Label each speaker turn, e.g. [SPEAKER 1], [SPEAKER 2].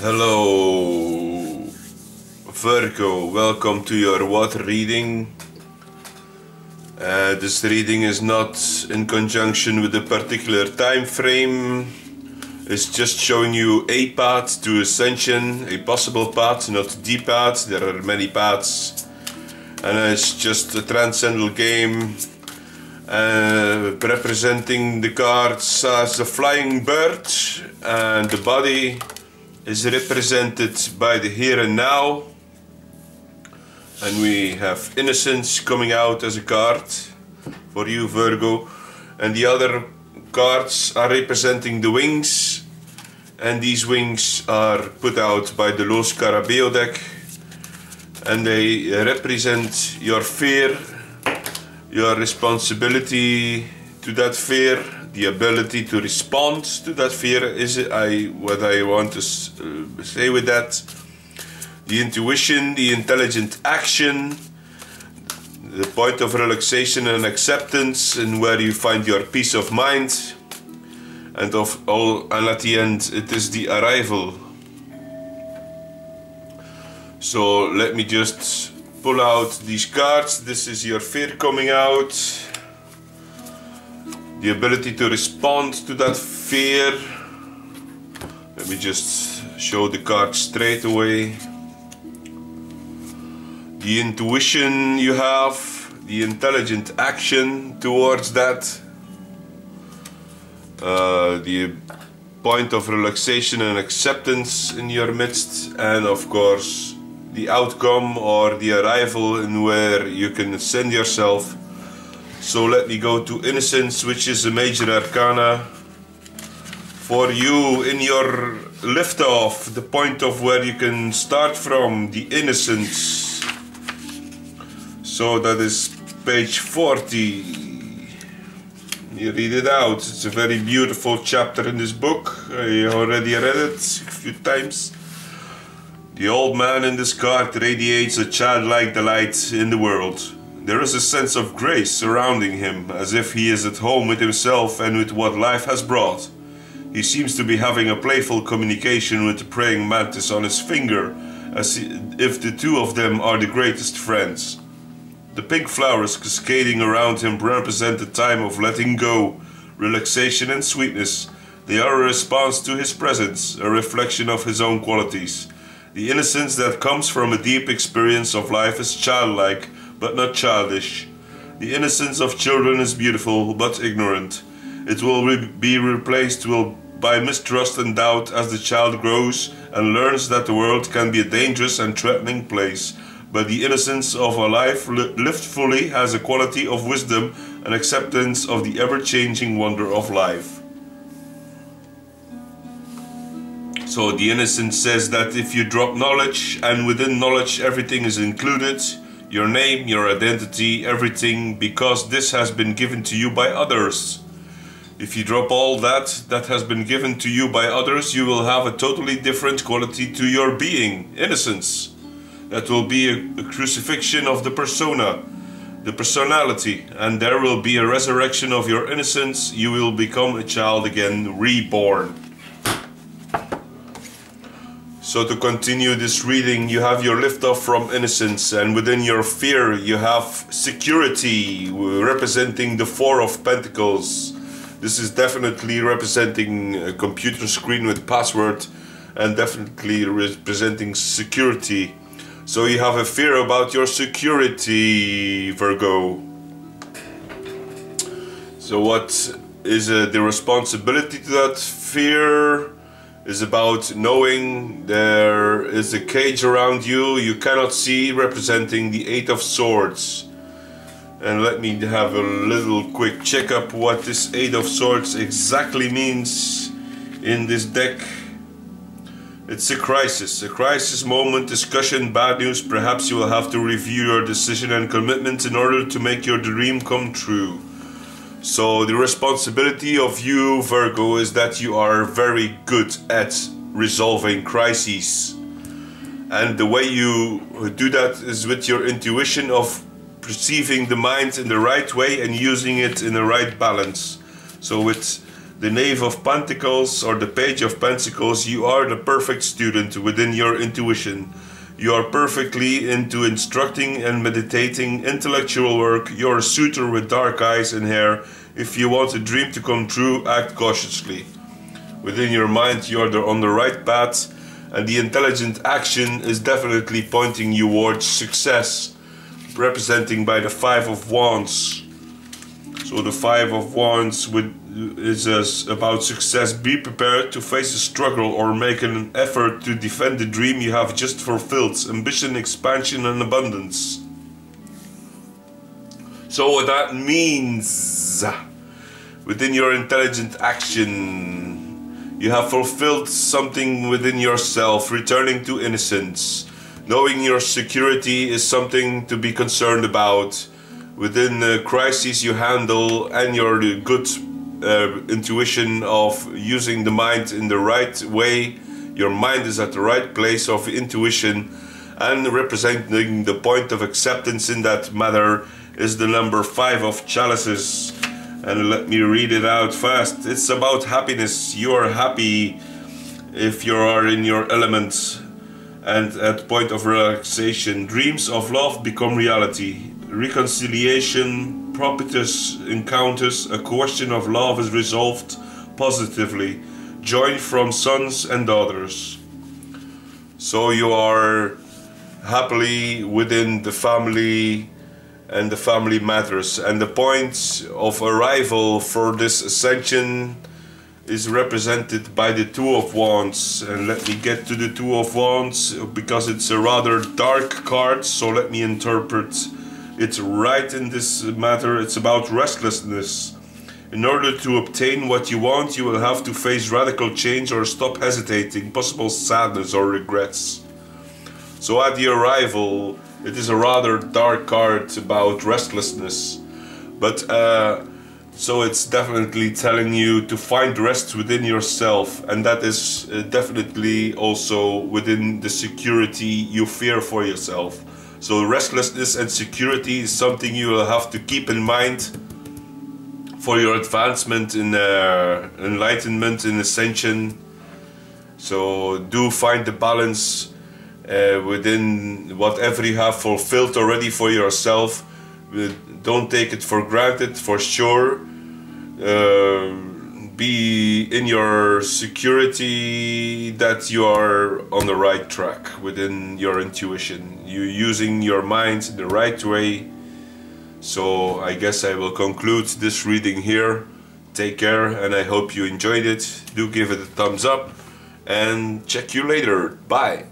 [SPEAKER 1] Hello, Virgo. Welcome to your water reading. Uh, this reading is not in conjunction with a particular time frame. It's just showing you a path to ascension, a possible path, not the path. There are many paths, and it's just a transcendental game uh, representing the cards as a flying bird, and the body is represented by the here and now. And we have innocence coming out as a card for you, Virgo. And the other cards are representing the wings. And these wings are put out by the Lo Scarabeo deck. And they represent your fear, your responsibility to that fear, the ability to respond to that fear is I what I want to say with that the intuition the intelligent action the point of relaxation and acceptance and where you find your peace of mind and of all and at the end it is the arrival. So let me just pull out these cards. This is your fear coming out the ability to respond to that fear. Let me just show the card straight away. The intuition you have, the intelligent action towards that, uh, the point of relaxation and acceptance in your midst, and of course, the outcome or the arrival in where you can send yourself so let me go to Innocence, which is a major arcana. For you in your liftoff, the point of where you can start from, the Innocence. So that is page 40. You read it out. It's a very beautiful chapter in this book. I already read it a few times. The old man in this card radiates a childlike delight in the world. There is a sense of grace surrounding him, as if he is at home with himself and with what life has brought. He seems to be having a playful communication with the praying mantis on his finger, as if the two of them are the greatest friends. The pink flowers cascading around him represent a time of letting go, relaxation and sweetness. They are a response to his presence, a reflection of his own qualities. The innocence that comes from a deep experience of life is childlike, but not childish. The innocence of children is beautiful, but ignorant. It will re be replaced will, by mistrust and doubt as the child grows and learns that the world can be a dangerous and threatening place. But the innocence of a life li lived fully has a quality of wisdom and acceptance of the ever-changing wonder of life. So the innocence says that if you drop knowledge, and within knowledge everything is included, your name, your identity, everything, because this has been given to you by others. If you drop all that that has been given to you by others, you will have a totally different quality to your being, innocence. That will be a, a crucifixion of the persona, the personality, and there will be a resurrection of your innocence. You will become a child again, reborn. So to continue this reading, you have your liftoff from innocence, and within your fear, you have security, representing the Four of Pentacles. This is definitely representing a computer screen with password, and definitely representing security. So you have a fear about your security, Virgo. So what is uh, the responsibility to that fear? Is about knowing there is a cage around you you cannot see representing the eight of swords. And let me have a little quick checkup what this eight of swords exactly means in this deck. It's a crisis. A crisis moment discussion bad news. Perhaps you will have to review your decision and commitment in order to make your dream come true so the responsibility of you, Virgo, is that you are very good at resolving crises. And the way you do that is with your intuition of perceiving the mind in the right way and using it in the right balance. So with the Knave of Pentacles or the Page of Pentacles, you are the perfect student within your intuition. You are perfectly into instructing and meditating intellectual work. You're a suitor with dark eyes and hair. If you want a dream to come true, act cautiously. Within your mind, you are on the right path, and the intelligent action is definitely pointing you towards success, representing by the Five of Wands. So the Five of Wands with, is uh, about success. Be prepared to face a struggle or make an effort to defend the dream you have just fulfilled. Ambition, expansion and abundance. So what that means, within your intelligent action, you have fulfilled something within yourself, returning to innocence. Knowing your security is something to be concerned about within the crises you handle and your good uh, intuition of using the mind in the right way. Your mind is at the right place of intuition and representing the point of acceptance in that matter is the number five of chalices. And let me read it out fast. It's about happiness. You are happy if you are in your elements and at point of relaxation. Dreams of love become reality reconciliation, propitious encounters, a question of love is resolved positively, joy from sons and daughters. So you are happily within the family and the family matters. And the point of arrival for this ascension is represented by the Two of Wands. And let me get to the Two of Wands because it's a rather dark card, so let me interpret it's right in this matter, it's about restlessness. In order to obtain what you want, you will have to face radical change or stop hesitating, possible sadness or regrets. So at the arrival, it is a rather dark card about restlessness. But uh, so it's definitely telling you to find rest within yourself, and that is uh, definitely also within the security you fear for yourself. So restlessness and security is something you will have to keep in mind for your advancement in uh, enlightenment in ascension. So do find the balance uh, within whatever you have fulfilled already for yourself. Don't take it for granted, for sure. Uh, be in your security that you are on the right track within your intuition. You're using your mind the right way. So I guess I will conclude this reading here. Take care and I hope you enjoyed it. Do give it a thumbs up and check you later. Bye.